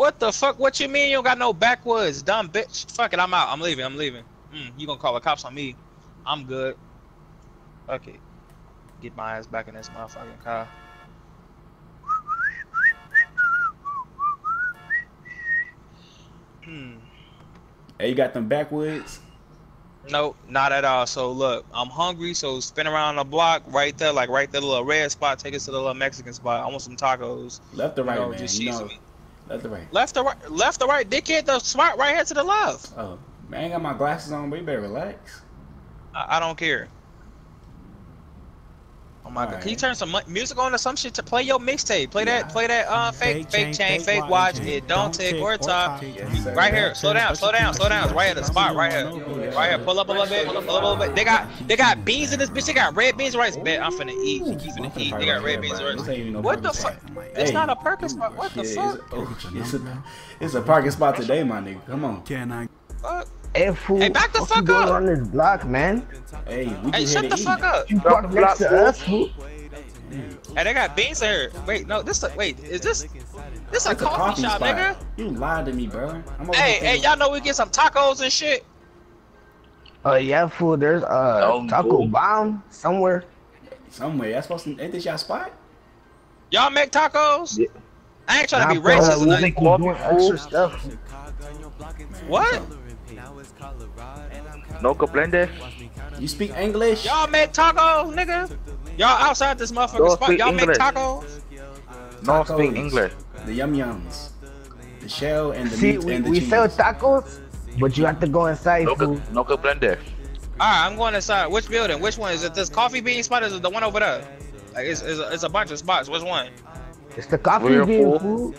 What the fuck? What you mean you don't got no backwoods, dumb bitch? Fuck it, I'm out. I'm leaving. I'm leaving. Mm, you gonna call the cops on me? I'm good. Okay. Get my ass back in this motherfucking car. Hmm. Hey, you got them backwoods? Nope, not at all. So look, I'm hungry, so spin around the block right there, like right there, little red spot. Take us to the little Mexican spot. I want some tacos. Left or right, you know, man? just You know. Left or right? Left or right? Left or right? Dickhead, the smart right here to the left. Oh, man, I ain't got my glasses on, but you better relax. I, I don't care. Oh my god! Can you turn some music on or some shit to play your mixtape? Play that, play that, uh, fake, fake chain, fake watch. It don't tick or top. Yes, sir. Right here, slow down, slow down, slow down. It's right at the spot, right here, right here. Pull up a little bit, pull up a little bit. They got, they got beans in this bitch. They got red beans right. Bet I'm finna eat. She keep finna eat. They got red beans This right. ain't even no What the fuck? It's not a purpose spot. What the fuck? It's, oh, it's, a, it's a parking spot today, my nigga. Come on. Can I? Fuck. Hey, fool. Hey, back the what fuck up. on this block, man? Hey, we Hey, shut the to fuck up. You park next to us, fool. Hey, they got beans in here. Wait, no, this. Wait, is this? This a It's a coffee, coffee shop, spot. nigga. You lied to me, bro. I'm Hey, hey, y'all know we get some tacos and shit. Oh yeah, fool. There's uh Oh, Taco fool. Bomb somewhere. Somewhere. That's supposed to. Ain't this y'all spot? Y'all make tacos? Yeah. I ain't trying to be racist. or We nothing. think you doing extra stuff. What? No complaint You speak English? Y'all make tacos, nigga? Y'all outside this motherfucking Don't spot. Y'all make tacos? No speak English. The yum yums. The shell and the See, meat we, and the we cheese. sell tacos, but you have to go inside, No, fool. co- no complaint Alright, I'm going inside. Which building? Which one? Is it this coffee bean spot is it the one over there? Like, it's, it's, a, it's a bunch of spots. Which one? It's the coffee We're bean, full. fool.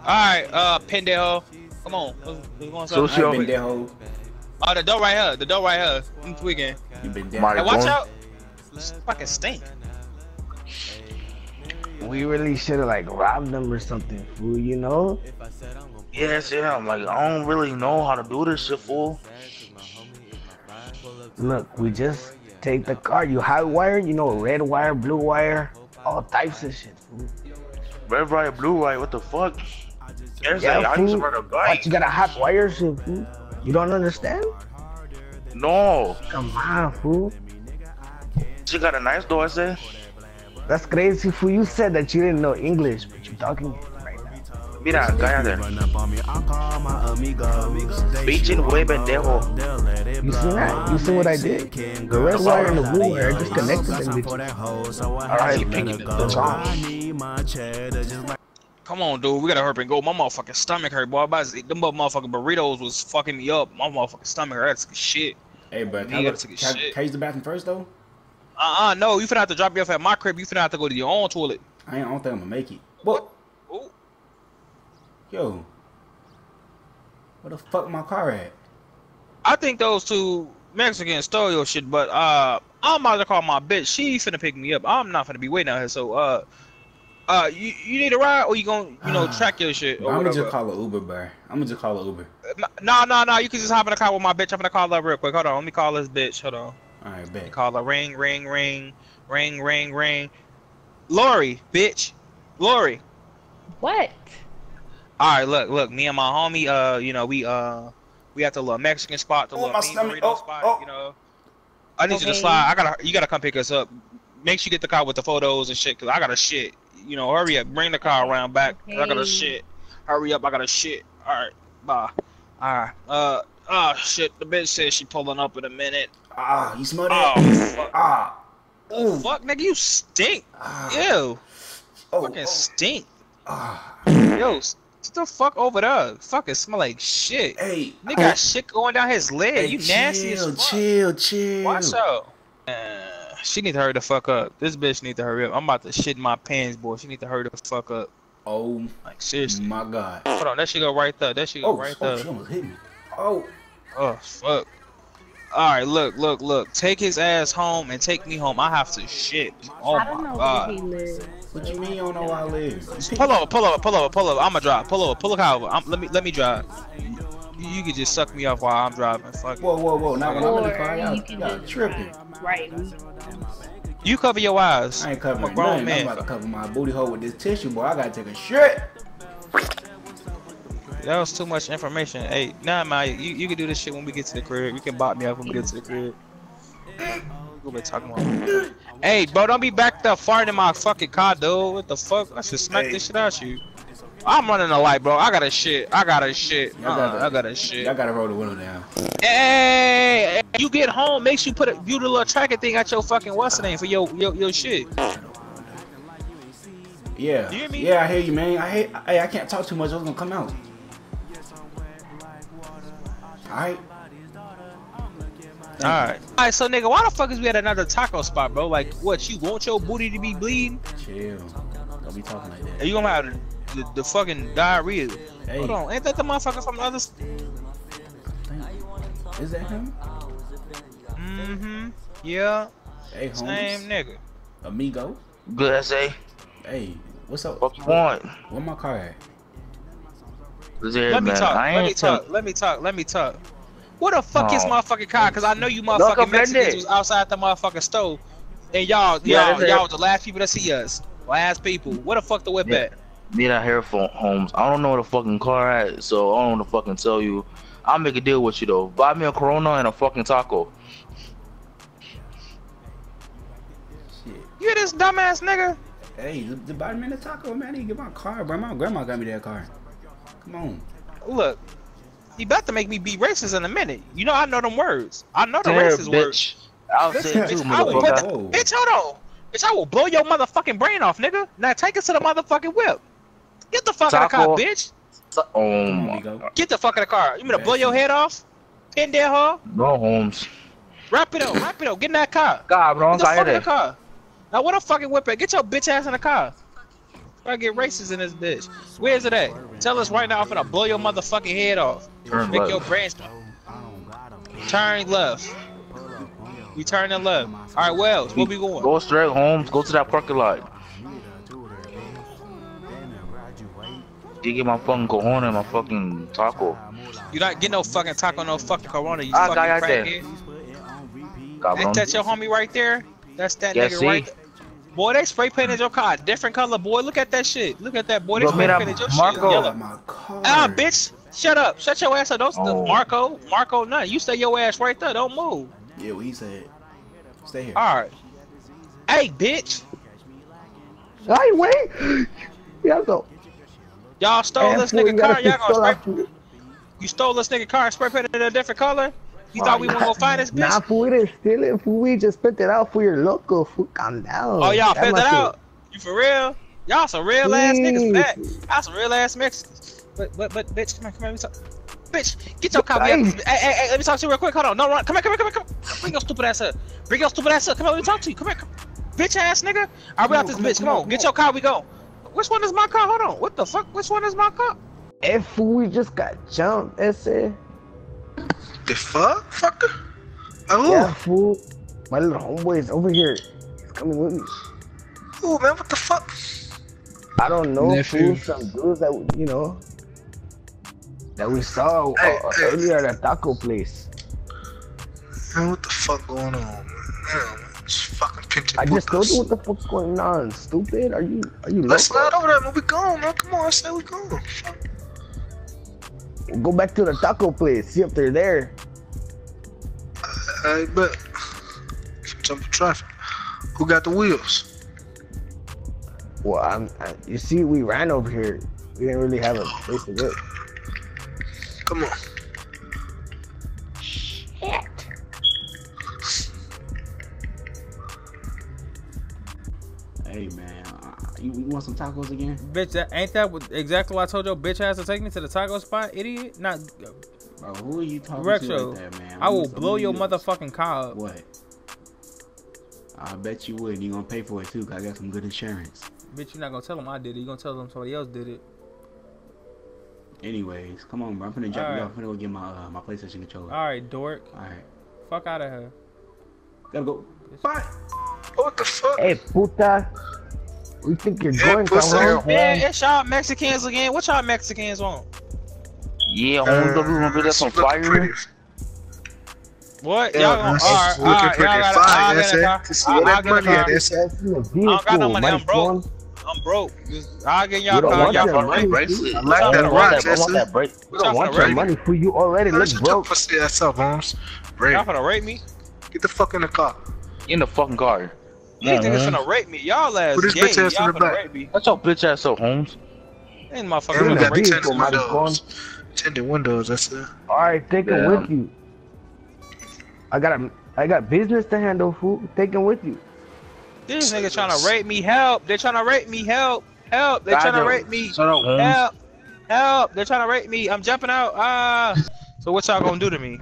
Alright, uh, Pendejo. Come on. Let's, let's go inside. Sushi. I've been there, ho. Oh, the door right here. The door right here. I'm tweaking. You been there. Hey, watch out. This fucking stink. We really should have like robbed them or something, fool. You know? Yes, yeah. I'm like, I don't really know how to do this shit, fool. Look, we just take the car. You hot wire, you know, red wire, blue wire, all types of shit, fool. Red wire, blue wire. what the fuck? Yeah, I used to ride a bike. you got a hot wire shit, fool. You don't understand? No. Come on, fool. She got a nice door, said. That's crazy, fool. You said that you didn't know English, but you're talking right now. Mira, cállate. Run up on me. I call my amigos. They Bitchin' shoot way my pendejo. bow. They'll let it You see that? You see what I did? The red oh, wire and the blue wire just connected them For that hoe, so I Alright, you picking her the- go. the song. I need my cheddar just like Come on, dude. We gotta hurry up and go. My motherfucking stomach hurt, boy. About to eat- Them motherfucking burritos was fucking me up. My motherfucking stomach hurt. That's shit. Hey, bro. You Can I, gotta take a can, shit. can I use the bathroom first, though? Uh-uh, no. You finna have to drop me off at my crib. You finna have to go to your own toilet. I, ain't, I don't think I'm gonna make it. What? Ooh. Yo. Where the fuck my car at? I think those two Mexicans stole your shit, but uh, I'm about to call my bitch. She finna pick me up. I'm not finna be waiting out here. So uh, uh, you, you need a ride or you gonna you know track your shit or I'm gonna just call an Uber, bro. I'm gonna just call an Uber. No, no, no. You can just hop in the car with my bitch. I'm gonna call her real quick. Hold on. Let me call this bitch. Hold on. All right, bet. Call her. Ring, ring, ring, ring, ring, ring. Lori, bitch. Lori. What? All right, look, look. Me and my homie. Uh, you know, we uh, we at the little Mexican spot, the Oh, little my stomach. Oh, spot. oh. You know. I need you to slide. I gotta. You gotta come pick us up. Make sure you get the car with the photos and shit. Cause I gotta shit. You know, hurry up. Bring the car around back. 'cause I gotta shit. Hurry up. I gotta shit. All right. Bye. All right. Uh. Oh shit. The bitch says she pulling up in a minute. Ah, you smell that? Oh fuck. Ah. Oh, fuck, nigga, you stink. ah. Ew. Oh, Fucking oh, stink. ah. Yo, s- what the fuck over there? Fucking smell like shit. Hey. Nigga got shit going down his leg. Hey, you nasty chill, as fuck. chill, chill. Watch out. Uh, she need to hurry the fuck up. This bitch need to hurry up. I'm about to shit in my pants, boy. She need to hurry the fuck up. Oh Like seriously. my god. Hold on, that shit go right there. That shit go Oh, right oh, there. she almost hit me. Oh. Oh fuck. All right, look, look, look. Take his ass home and take me home. I have to shit. Oh I don't my know god. where he lives. What you mean you don't know where I live? Pull over, pull over, pull over, pull over. I'ma drive. Pull over, pull the car over. I'm, let me let me drive. You, you can just suck me off while I'm driving. Fuck. Whoa, whoa, whoa. Not when I'm in the car. Y'all, you can y'all tripping. Right. You cover your eyes. I ain't covering grown nothing. I'm about to cover my booty hole with this tissue, boy. I gotta take a shit. that was too much information. Hey, nah, man, you, you can do this shit when we get to the crib. You can bot me up when we get to the crib. Be talking about. Hey, bro, don't be back there farting in my fucking car, dude. What the fuck? I should smack Hey. this shit out you. I'm running a light, bro. I got a shit. I got a shit. Uh, I got a shit. Y'all gotta roll the window down. Hey, you get home, make sure you put a you the little tracker thing at your fucking what's the name for your your, your shit. Yeah. You hear me? Yeah, I hear you, man. I hate. I, I can't talk too much. It's gonna come out. All right. Alright. Alright, so nigga, why the fuck is we at another taco spot, bro? Like, what, you want your booty to be bleeding? Chill. Don't be talking like that. Are you gonna have the, the, the fucking diarrhea. Hey, Hold on, ain't that the motherfucker from the other s- is that him? Mm-hmm. Yeah, Hey, Holmes. same nigga. Amigo. Good SA. Hey, what's up? What you want? Where my car at? There, Let me man. talk, let me talk, let me talk, let me talk. What the fuck is Oh. motherfucking car? Cause I know you Look motherfucking Mexicans was outside the motherfucking stove. And y'all, y'all, that's y'all was the last people to see us. Last people. What the fuck the whip Yeah. at? Need that hair phone, Holmes. I don't know where the fucking car at, so I don't want to fucking tell you. I'll make a deal with you though. Buy me a Corona and a fucking taco. Shit. You hear this dumbass nigga? Hey, the, buy me a taco, man. I need to get my car, bro. My grandma got me that car. Come on. Look, he about to make me be racist in a minute. You know I know them words. I know the There, racist words. bitch. I'll say Listen, it too, bitch, I will put the, bitch, hold on. Bitch, I will blow your motherfucking brain off, nigga. Now take us to the motherfucking whip. Get the fuck out of the car, Taco. bitch. Oh my Amigo. Get the fuck out of the car. You mean to blow your head off? In there, huh? No, Holmes. Wrap it up, wrap it up. Get in that car. God, bro, I'm Get the fuck in the tired of car. Now what a fucking whip at? Get your bitch ass in the car. I get racist in this bitch. Where's it at? Tell us right now I'm gonna blow your motherfucking head off. Turn Make left. your brain turn left. We turn turning left. Alright, where else? Where we going? Go straight, Holmes. Go to that parking lot. You get my fucking cojones and my fucking taco. You not get no fucking taco, no fucking corona. You Ah, fucking guy out crackhead. Cabrón. Ain't that your homie right there? That's that Yeah, nigga see? right there. Boy, they spray painted your car. Different color, boy. Look at that shit. Look at that, boy. They Bro, spray painted your Marco. shit yellow. my car. Ah, bitch. Shut up. Shut your ass up. Don't Oh. Marco. Marco, none. You stay your ass right there. Don't move. Yeah, what he said. Stay here. All right. Hey, bitch. Ay, wait. Yeah, go. Y'all stole Eh, this nigga car. Y'all gonna spray. You stole this nigga car and spray painted it a different color. You thought we weren't gonna find this bitch? Nah, fool, we didn't steal it. Fool, we just spent it out for your local. Fool, calm down. Oh, y'all fed that out. You for real? Y'all some real ass niggas for that. Please. Y'all some real ass Mexicans. But but but bitch, come on, come on, Let me talk. Bitch, get your copy. Hey. Hey, hey, let me talk to you real quick. Hold on. No, run. Come here, come here, come here, come here. Bring your stupid ass up. Bring your stupid ass up. Come on, let me talk to you. Come here, come. Bitch ass nigga. All right, we out this bitch. come on, get your car. We go. Which one is my car? Hold on. What the fuck? Which one is my car? If we just got jumped. That's it. The fuck, fucker? Oh, Yeah, fool. My little homeboy is over here. He's coming with me. oh man, what the fuck? I don't know, Nephew. fool. Some dudes that you know that we saw uh, Hey, hey. earlier at a taco place. Man, what the fuck going on, man? Damn, man, it's fucking pinching I just told you what the fuck's going on. Stupid? Are you? Are you? Let's loco? slide over there, man. We gone, man. Come on, I say we gone. We'll go back to the taco place. See if they're there. I bet. Jump the traffic. Who got the wheels? Well, I'm, I, you see, we ran over here. We didn't really have a place to go. Come on. You, you want some tacos again? Bitch, that, ain't that what, exactly what I told your bitch ass to take me to the taco spot, idiot? Not Bro, who are you talking Rexstro. to like that, man? I will Who's- blow your you- motherfucking car up. What? I bet you would. You gonna pay for it too? Cause I got some good insurance. Bitch, you're not gonna tell them I did it. You gonna tell them somebody else did it. Anyways, come on, bro. I'm finna drop Alright. you off. I'm finna go get my uh, my PlayStation controller. All right, dork. Alright. Fuck out of here. Gotta go. Bye. What the fuck? Hey, puta. Where you think you're Yeah, going, pussy. cabrón? Man, it's y'all Mexicans again. What y'all Mexicans want? Yeah, Holmes, look, we gonna be there some fire. pretty. What? Yeah, y'all man, gonna? it's All right, looking right. pretty Y'all got fine, that's a it. To see I'll, that get a money car. at this. That's in I don't got no money, I'm broke. I'm broke. Just- I'll get y'all We car. Y'all your finna money. Bracelet. I like that want rock, I want that break. We don't want finna your money for you already Man, look shut your broke. pussy ass up, Holmes. Ray, Y'all finna rate me. get the fuck in the car. In the fucking car. These Yeah, niggas man. finna rape me. Y'all ass Put this gay. bitch ass in Y'all the finna back. rate me. Shut your bitch ass up, Holmes. Ain't And motherfucker we finna got rate me. tinted Maricon. windows. Tinted windows, that's it. All right, take Yeah. it with you. I got a, I got business to handle, fool. Take it with you. These niggas trying to rape me. Help. They're trying to rape me. Help. Help. They're trying to rape me. Shut up, Holmes. Help. Help. They're trying to rate me. I'm jumping out. Ah. So what y'all gonna do to me?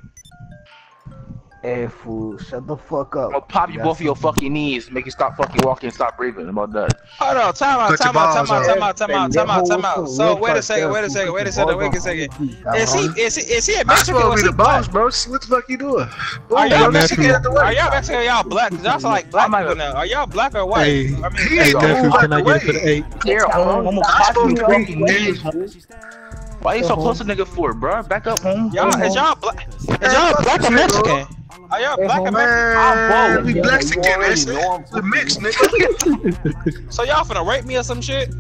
Hey, fool, shut the fuck up. I'm gonna pop you That's both of your fucking knees, make you stop fucking walking and stop breathing. How about that? Hold on. Time out. Cut your Time out. Time out. Time out. Time out. Time out. Time out. So wait a second. Wait a second. Wait a second. Wait a second. Is he? Is he? Is he a I Mexican? supposed or to be the boss, bro. What the fuck you doing? Are y'all Mexican? get out the way. Are y'all Mexican? Or y'all black? Cause y'all like black I'm not- people now. Are y'all black or white? Hey, I mean, He Hey, ain't nephew, can I get it for the eight? I'm gonna I'm pop supposed you to fucking be knees. niggas. Why you so close to nigga for, bro? Back up, Holmes. y'all is y'all black? Is y'all black or Mexican? Are y'all black or Mexican? Man, ah, both. we Yeah, Mexican, you already that's know I'm it. The mix, nigga. So y'all finna rape me or some shit?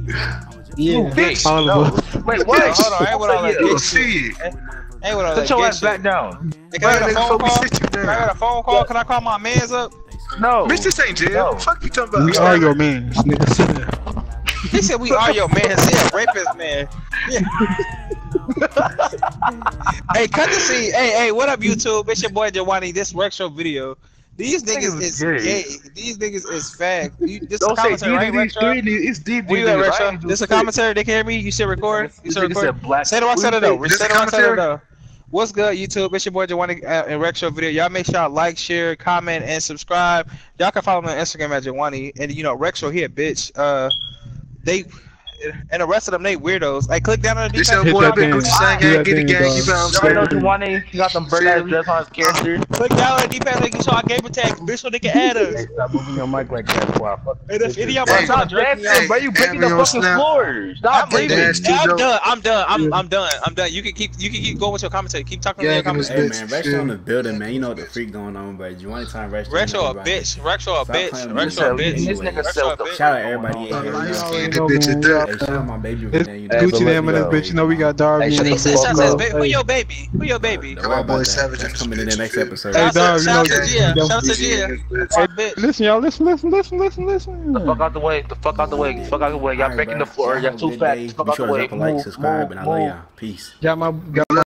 Yeah, bitch. all No. of us. Wait, Hold what? on, hold on. Ain't with all that gay shit. shit. Ain't with all that Sit your gay ass shit. back down. Hey, Can I Right, get a nigga, phone call? Can I get a phone call? Can I call my mans up? No. Bitch, this ain't jail. No. Fuck you talking about? We are your mans, nigga. He said we are your man. See a rapist man. Yeah. hey, cut the scene. Hey, hey, what up, YouTube? It's your boy Juwaniie. This Rexstro video. These niggas is gay. gay. These niggas is fag. You, this Don't say commentary, right, Rexstro? It's you three at, Rexstro? This a commentary. They can hear me. You should record. You should record. Say the one, say This Say a the one, say commentary? What's good, YouTube? It's your boy Juwaniie uh, in Rexstro Video. Y'all make sure y'all like, share, comment, and subscribe. Y'all can follow me on Instagram at Juwaniie. And you know, Rexstro here, bitch. Uh, they and the rest of them, they weirdos. Hey, click down on the This details. your Hit boy, that Big thing. Gucci Sang Gang, that get the thing, gang, dog. you know what You I'm already know saying? He got them bird ass dress on his character. Click down on the D-pad link so I gave a tag, bitch, so they can add us. Hey, stop moving your mic like that, boy. Fuck And if any of y'all Hey, want to Stop jerk me bro. You breaking the Add me on fucking Snap. floor. Stop I'm breathing. Leaving. I'm done. I'm done. I'm I'm done. I'm done. You can keep you can keep going with your commentary. Keep talking Yeah, with your give us commentary. Hey man, Rexstro yeah. in the building, man. You know what the freak going on, but you want time Rexstro. Rexstro you know a everybody. bitch. Rexstro a bitch. playing with Rexstro a bitch. This nigga Rexstro sell a the bitch. Shout out everybody in Hey, here. y'all you know. already the know bitch who is we dead. Hey, shout out my baby. It's man. You know. Hey, Gucci but them let and me this bitch. You know we got Darby. Hey, in shut He the the said, fuck shout up. out to his baby. Who your baby? Who your baby? Don't worry My boy about. Savage That's coming in the next episode. Hey, Shout out to- dog, shout out to know- Gia. Shout out to Gia. Hey, bitch. Listen, y'all. Listen, listen, listen, listen, listen. The fuck out the way. The fuck out the way. The fuck out the way. Y'all breaking the floor. Y'all Y'all have a too good fat. The fuck Be out sure the to way. drop a like, Move, subscribe, and I love y'all. Peace. Got my got